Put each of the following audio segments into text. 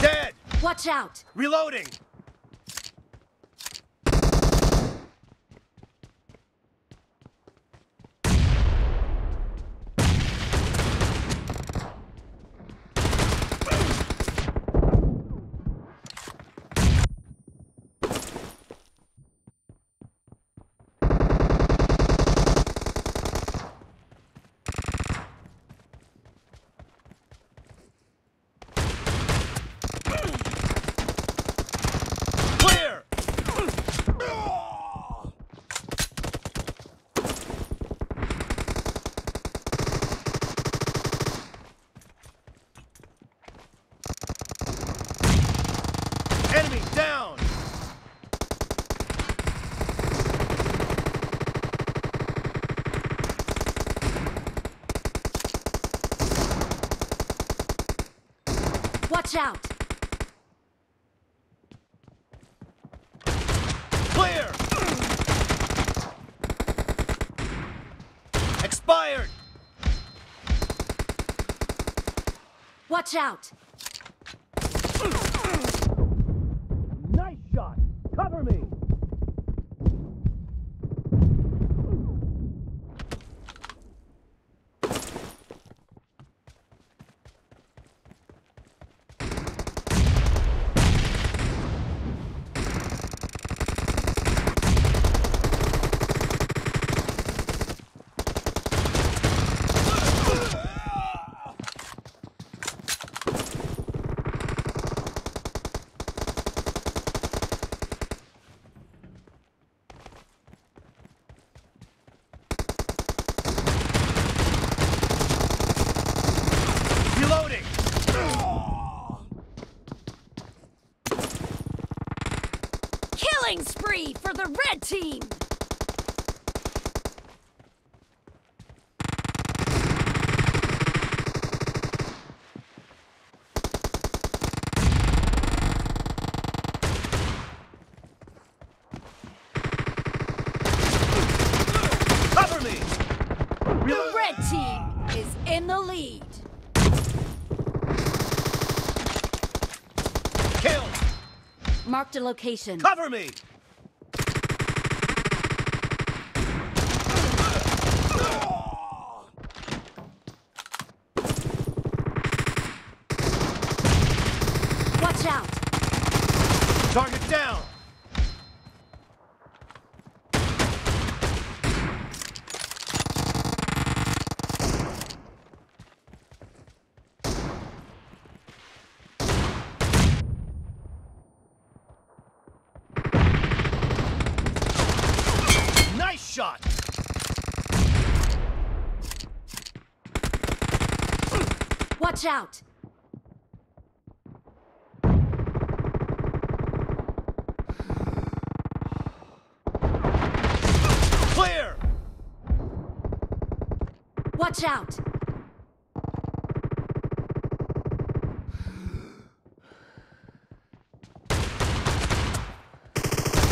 Dead! Watch out! Reloading! Clear! Enemy down! Watch out! Clear! Expired! Watch out! Nice shot! Cover me! Reloading! Killing spree for the red team! Cover me! The red team is in the lead. Marked a location. Cover me! Watch out! Target down! Nice shot! Watch out! Clear! Watch out!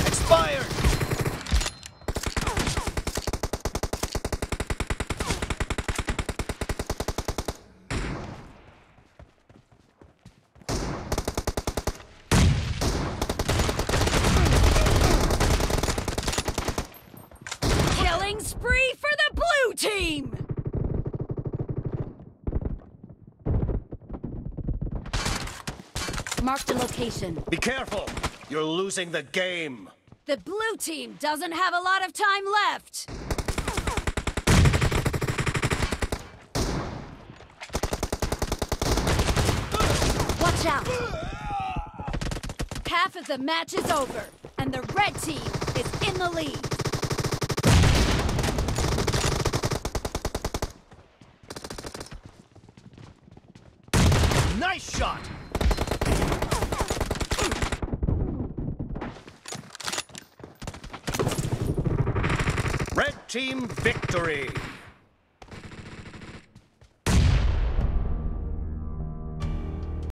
Expired! Killing spree for the blue team! Marked a location. Be careful! You're losing the game! The blue team doesn't have a lot of time left. Watch out! Half of the match is over, and the red team is in the lead. Nice shot! Red team victory!